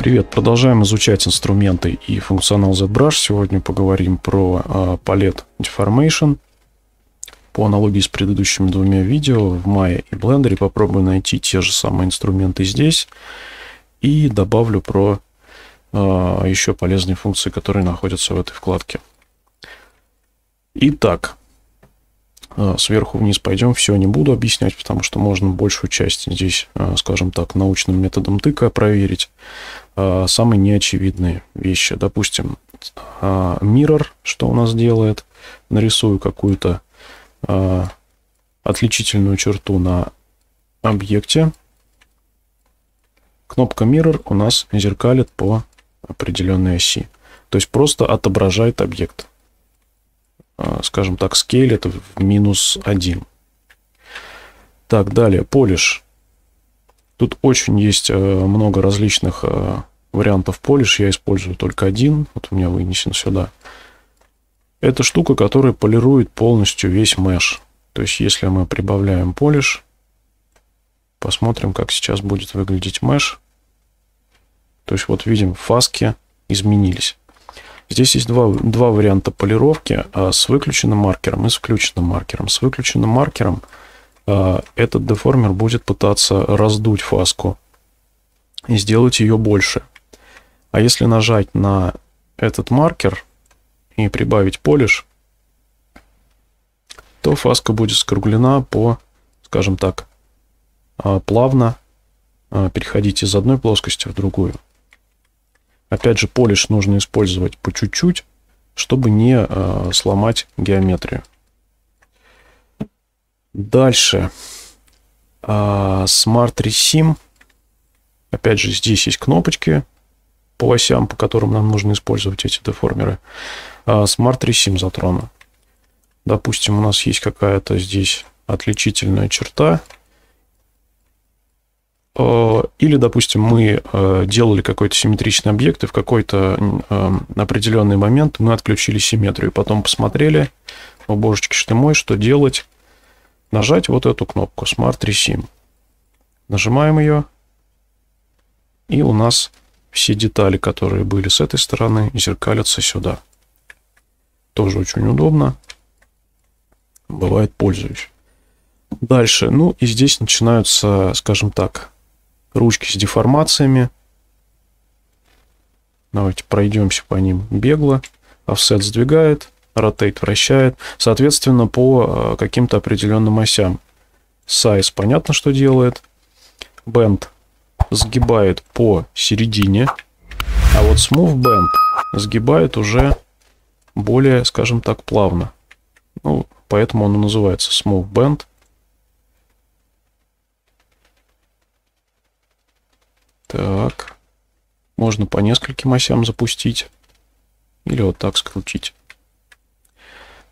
Привет, продолжаем изучать инструменты и функционал ZBrush. Сегодня поговорим про э, палет Deformation. По аналогии с предыдущими двумя видео в Maya и Blender попробую найти те же самые инструменты здесь и добавлю про э, еще полезные функции, которые находятся в этой вкладке. Итак, сверху вниз пойдем, все не буду объяснять, потому что можно большую часть здесь, э, скажем так, научным методом тыка проверить. Э, самые неочевидные вещи. Допустим, mirror, что у нас делает. Нарисую какую-то отличительную черту на объекте. Кнопка Mirror у нас зеркалит по определенной оси. То есть просто отображает объект. Скажем так, скейлит в минус 1. Так, далее, Polish. Тут очень есть много различных вариантов полиш я использую только один. Вот у меня вынесен сюда. Это штука, которая полирует полностью весь меш. То есть, если мы прибавляем полиш, посмотрим, как сейчас будет выглядеть меш. То есть, вот видим, фаски изменились. Здесь есть два, два варианта полировки а с выключенным маркером и с включенным маркером. С выключенным маркером а, этот деформер будет пытаться раздуть фаску и сделать ее больше. А если нажать на этот маркер и прибавить полиш, то фаска будет скруглена по, скажем так, а, плавно переходить из одной плоскости в другую. Опять же, полиш нужно использовать по чуть-чуть, чтобы не а, сломать геометрию. Дальше. Smart Resim. Опять же, здесь есть кнопочки, по осям, по которым нам нужно использовать эти деформеры. А Smart Resim затрону. Допустим, у нас есть какая-то здесь отличительная черта. А, или, допустим, мы а, делали какой-то симметричный объект, и в какой-то определенный момент мы отключили симметрию. Потом посмотрели, о божечки что мой, что делать? Нажать вот эту кнопку Smart Resim. Нажимаем ее, и у нас все детали, которые были с этой стороны, зеркалятся сюда. Тоже очень удобно. Бывает, пользуюсь. Дальше. Ну и здесь начинаются, скажем так, ручки с деформациями. Давайте пройдемся по ним бегло. Offset сдвигает, rotate вращает. Соответственно, по э, каким-то определенным осям. Size понятно, что делает. Bend сгибает по середине, а вот Smooth Bend сгибает уже более, скажем так, плавно. Ну, поэтому он и называется Smooth Bend. Так. Можно по нескольким осям запустить. Или вот так скрутить.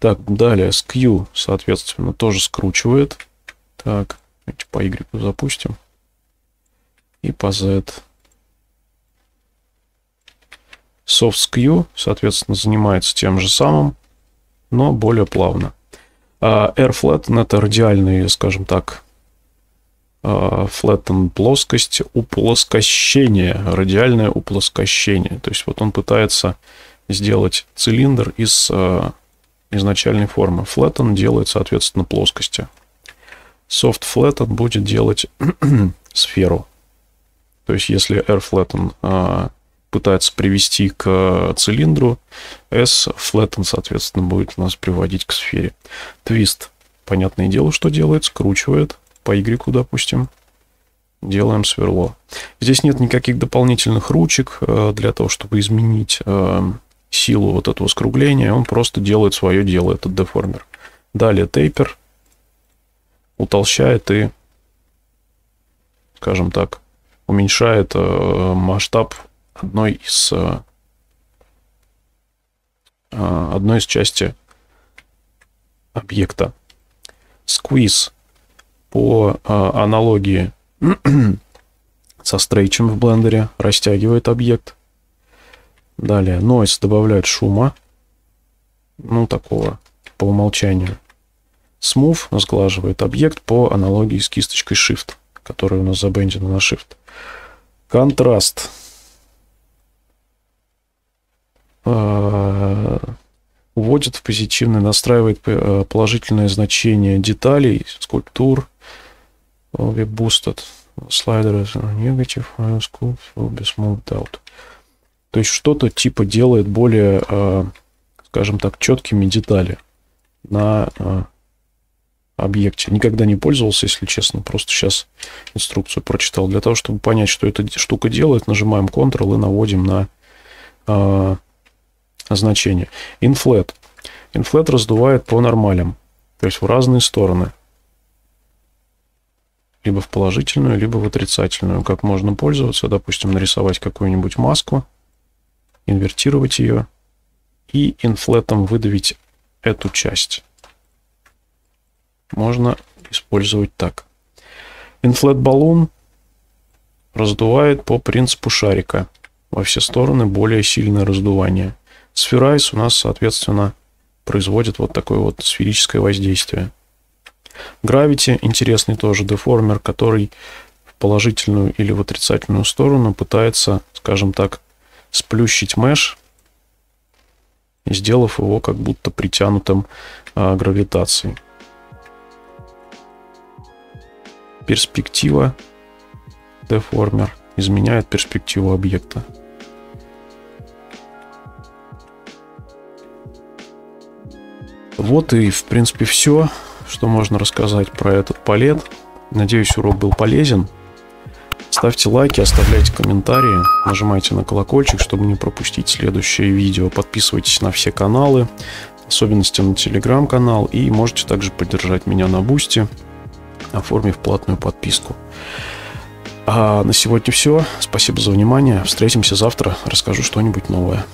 Так, далее Skew, соответственно, тоже скручивает. Так, давайте по Y запустим и по Z. SoftSkew, соответственно, занимается тем же самым, но более плавно. А AirFlatten это радиальный, скажем так, flatten плоскость, уплоскощение, радиальное уплоскощение. То есть вот он пытается сделать цилиндр из а, изначальной формы. Flatten делает, соответственно, плоскости. Soft Flatten будет делать сферу. То есть если R-flatten а, пытается привести к цилиндру, S-flatten, соответственно, будет у нас приводить к сфере. Твист, понятное дело, что делает, скручивает по Y, допустим. Делаем сверло. Здесь нет никаких дополнительных ручек а, для того, чтобы изменить а, силу вот этого скругления. Он просто делает свое дело, этот деформер. Далее тейпер утолщает и, скажем так, уменьшает э, масштаб одной из э, э, одной из части объекта. Squeeze по аналогии со стрейчем в блендере растягивает объект. Далее Noise добавляет шума, ну такого по умолчанию. Smooth сглаживает объект по аналогии с кисточкой Shift, которая у нас забендена на Shift. Контраст. э, уводит в позитивный, настраивает э, положительное значение деталей, скульптур, will be boosted. Slider is negative, sculpt will be smoothed out. То есть что-то типа делает более, э, скажем так, четкими детали на э, объекте. Никогда не пользовался, если честно, просто сейчас инструкцию прочитал. Для того, чтобы понять, что эта штука делает, нажимаем Ctrl и наводим на э, значение. Inflat. Inflat раздувает по нормалям, то есть в разные стороны. Либо в положительную, либо в отрицательную. Как можно пользоваться? Допустим, нарисовать какую-нибудь маску, инвертировать ее и инфлетом выдавить эту часть. Можно использовать так. Инфлет баллон раздувает по принципу шарика. Во все стороны более сильное раздувание. Сферайс у нас, соответственно, производит вот такое вот сферическое воздействие. Gravity интересный тоже деформер, который в положительную или в отрицательную сторону пытается, скажем так, сплющить меш, сделав его как будто притянутым а, гравитацией. Perspective deformer изменяет перспективу объекта. Вот и, в принципе, все, что можно рассказать про этот палетт. Надеюсь, урок был полезен. Ставьте лайки, оставляйте комментарии, нажимайте на колокольчик, чтобы не пропустить следующее видео. Подписывайтесь на все каналы, особенности на телеграм-канал. И можете также поддержать меня на Boosty, оформив платную подписку. А на сегодня все. Спасибо за внимание. Встретимся завтра. Расскажу что-нибудь новое.